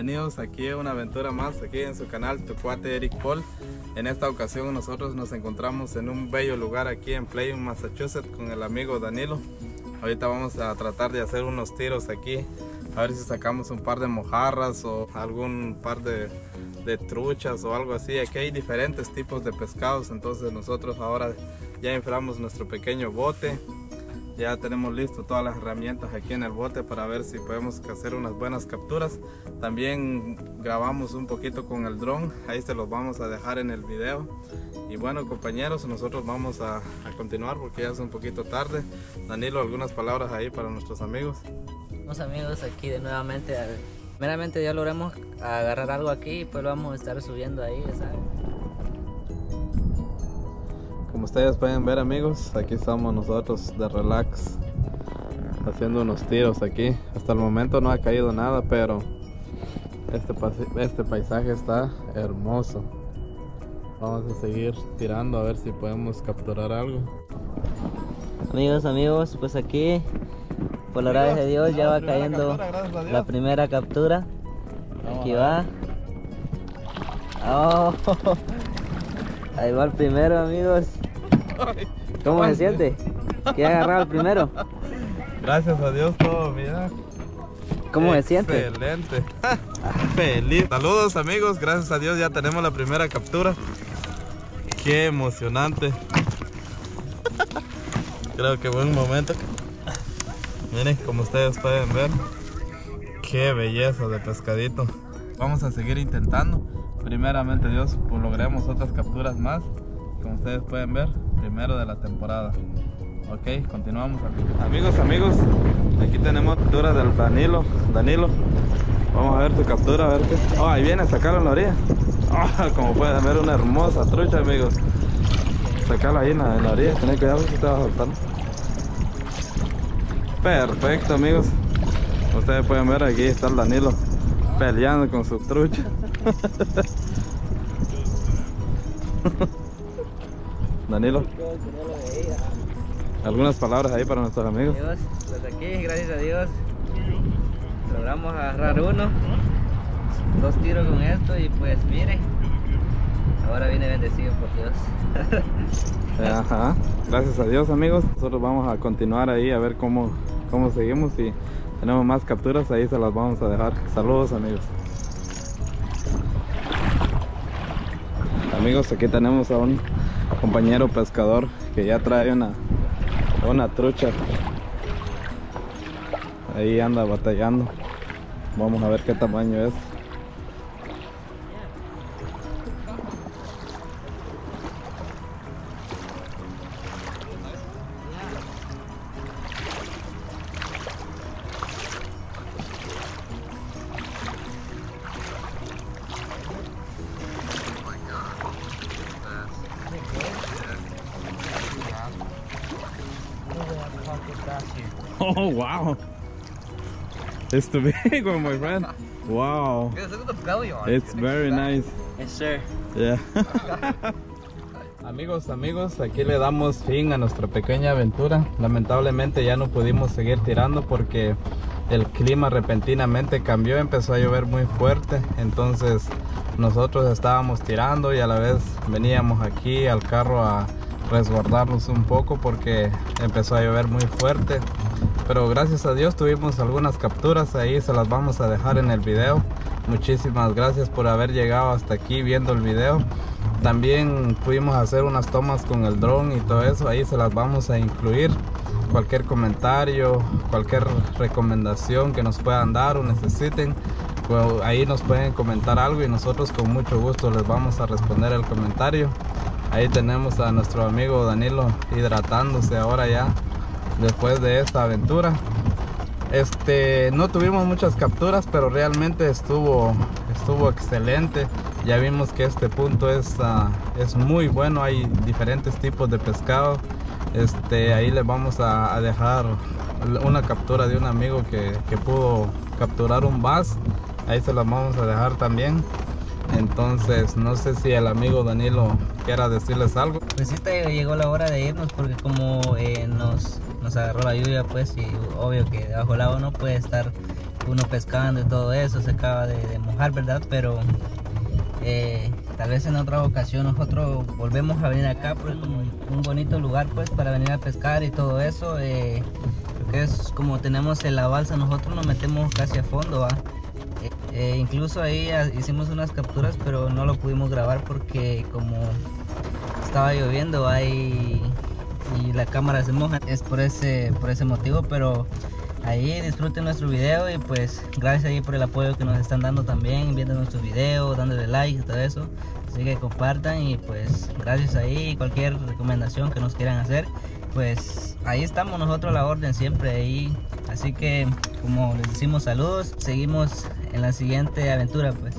bienvenidos aquí a una aventura más, aquí en su canal Tu Cuate Eric Paul. En esta ocasión nosotros nos encontramos en un bello lugar aquí en Plain, Massachusetts con el amigo Danilo. Ahorita vamos a tratar de hacer unos tiros aquí, a ver si sacamos un par de mojarras o algún par de, de truchas o algo así. Aquí hay diferentes tipos de pescados, entonces nosotros ahora ya inflamos nuestro pequeño bote. Ya tenemos listo todas las herramientas aquí en el bote para ver si podemos hacer unas buenas capturas. También grabamos un poquito con el dron, ahí se los vamos a dejar en el video. Y bueno compañeros, nosotros vamos a, a continuar porque ya es un poquito tarde. Danilo, algunas palabras ahí para nuestros amigos. Unos amigos aquí de nuevamente. Meramente ya logramos agarrar algo aquí y pues lo vamos a estar subiendo ahí, ya saben. Como ustedes pueden ver amigos, aquí estamos nosotros de relax haciendo unos tiros aquí. Hasta el momento no ha caído nada, pero este, este paisaje está hermoso. Vamos a seguir tirando a ver si podemos capturar algo. Amigos, amigos, pues aquí, por la gracia de Dios, ya va cayendo la primera captura. Aquí va. Oh, ahí va el primero, amigos. ¿Cómo se siente? ¿Qué agarrar el primero? Gracias a Dios todo, mira. ¿Cómo se siente? Excelente. Feliz. Saludos amigos, gracias a Dios ya tenemos la primera captura. Qué emocionante. Creo que buen momento. Miren, como ustedes pueden ver, qué belleza de pescadito. Vamos a seguir intentando. Primeramente Dios, pues logremos otras capturas más. Como ustedes pueden ver, primero de la temporada. Ok, continuamos. Amigos, amigos, aquí tenemos captura del Danilo. Danilo, vamos a ver tu captura, a ver qué. Oh, ahí viene en la orilla. Ah, como pueden ver, una hermosa trucha, amigos. Sacarla ahí en la, la orilla, tener cuidado que te va a soltar. Perfecto, amigos. Ustedes pueden ver, aquí está el Danilo peleando con su trucha. Danilo, algunas palabras ahí para nuestros amigos. Amigos, pues aquí, gracias a Dios, logramos agarrar uno, dos tiros con esto y pues mire, ahora viene bendecido por Dios. Ajá, gracias a Dios amigos. Nosotros vamos a continuar ahí a ver cómo, cómo seguimos y tenemos más capturas, ahí se las vamos a dejar. Saludos amigos. Amigos, aquí tenemos a un compañero pescador que ya trae una, una trucha. Ahí anda batallando. Vamos a ver qué tamaño es. Oh wow. It's too big one, my friend. Wow. Look at the belly on It's very nice. Yes, sir. Yeah. amigos, amigos, aquí le damos fin a nuestra pequeña aventura. Lamentablemente ya no pudimos seguir tirando porque el clima repentinamente cambió, empezó a llover muy fuerte. Entonces nosotros estábamos tirando y a la vez veníamos aquí al carro a resguardarnos un poco porque empezó a llover muy fuerte. Pero gracias a Dios tuvimos algunas capturas ahí, se las vamos a dejar en el video. Muchísimas gracias por haber llegado hasta aquí viendo el video. También pudimos hacer unas tomas con el dron y todo eso, ahí se las vamos a incluir. Cualquier comentario, cualquier recomendación que nos puedan dar o necesiten, pues ahí nos pueden comentar algo y nosotros con mucho gusto les vamos a responder el comentario. Ahí tenemos a nuestro amigo Danilo hidratándose ahora ya después de esta aventura. Este, no tuvimos muchas capturas, pero realmente estuvo, estuvo excelente. Ya vimos que este punto es, ah, es muy bueno, hay diferentes tipos de pescado. Este, ahí les vamos a, dejar una captura de un amigo que, que pudo capturar un bass. Ahí se las vamos a dejar también. Entonces, no sé si el amigo Danilo quiera decirles algo. Pues sí, llegó la hora de irnos porque como eh, nos, agarró la lluvia, pues y obvio que debajo del agua no puede estar uno pescando y todo eso, se acaba de, mojar, ¿verdad? Pero eh, tal vez en otra ocasión nosotros volvemos a venir acá porque es como un bonito lugar pues para venir a pescar y todo eso. Eh, creo que es como tenemos en la balsa, nosotros nos metemos casi a fondo. Eh, incluso ahí ah, hicimos unas capturas, pero no lo pudimos grabar porque como estaba lloviendo ahí y la cámara se moja. Es por ese, por ese motivo, pero ahí disfruten nuestro video y pues gracias ahí por el apoyo que nos están dando también, viendo nuestros videos, dándole like y todo eso. Así que compartan y pues gracias ahí, cualquier recomendación que nos quieran hacer, pues ahí estamos nosotros a la orden siempre ahí. Así que como les decimos saludos, seguimos en la siguiente aventura pues.